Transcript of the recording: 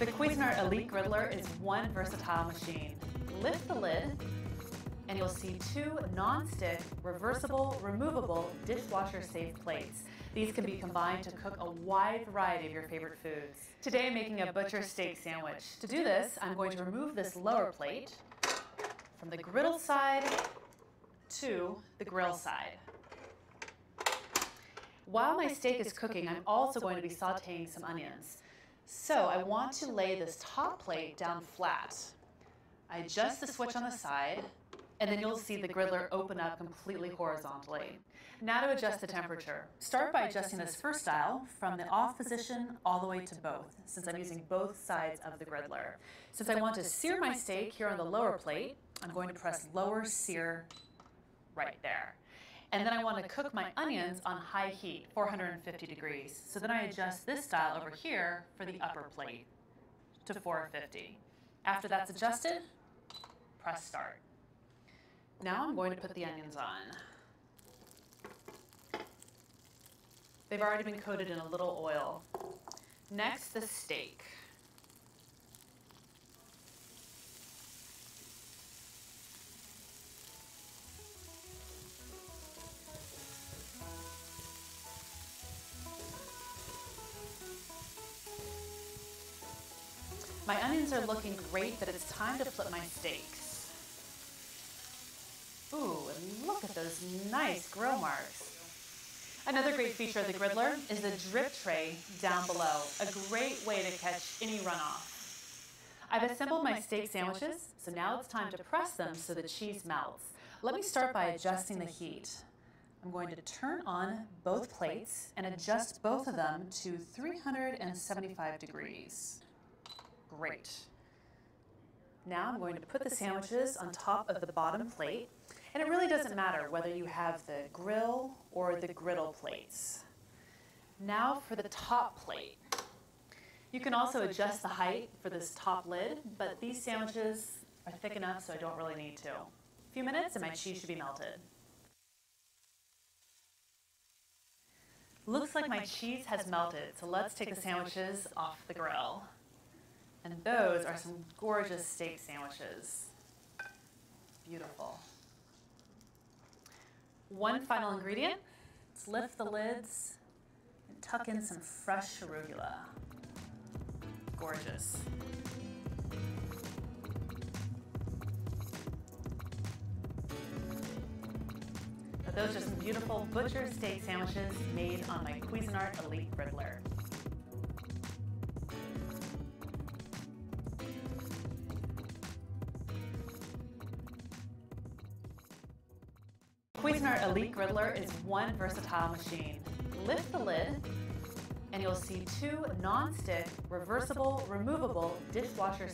The Cuisinart Elite Griddler is one versatile machine. Lift the lid and you'll see two non-stick, reversible, removable, dishwasher-safe plates. These can be combined to cook a wide variety of your favorite foods. Today I'm making a butcher steak sandwich. To do this, I'm going to remove this lower plate from the griddle side to the grill side. While my steak is cooking, I'm also going to be sauteing some onions. So I want to lay this top plate down flat. I adjust the switch on the side, and then you'll see the griddler open up completely horizontally. Now to adjust the temperature. Start by adjusting this first dial from the off position all the way to both, since I'm using both sides of the griddler. Since I want to sear my steak here on the lower plate, I'm going to press lower sear right there. And then I want to cook my onions on high heat, 450 degrees. So then I adjust this dial over here for the upper plate to 450. After that's adjusted, press start. Now I'm going to put the onions on. They've already been coated in a little oil. Next, the steak. My onions are looking great, but it's time to flip my steaks. Ooh, and look at those nice grill marks. Another great feature of the Griddler is the drip tray down below, a great way to catch any runoff. I've assembled my steak sandwiches, so now it's time to press them so the cheese melts. Let me start by adjusting the heat. I'm going to turn on both plates and adjust both of them to 375 degrees. Great. Now I'm going to put the sandwiches on top of the bottom plate, and it really doesn't matter whether you have the grill or the griddle plates. Now for the top plate. You can also adjust the height for this top lid, but these sandwiches are thick enough so I don't really need to. A few minutes and my cheese should be melted. Looks like my cheese has melted, so let's take the sandwiches off the grill. And those are some gorgeous steak sandwiches. Beautiful. One final ingredient, let's lift the lids and tuck in some fresh arugula. Gorgeous. But those are some beautiful butcher steak sandwiches made on my Cuisinart Elite Griddler. Cuisinart Elite Griddler is one versatile machine. Lift the lid and you'll see two non-stick, reversible, removable dishwasher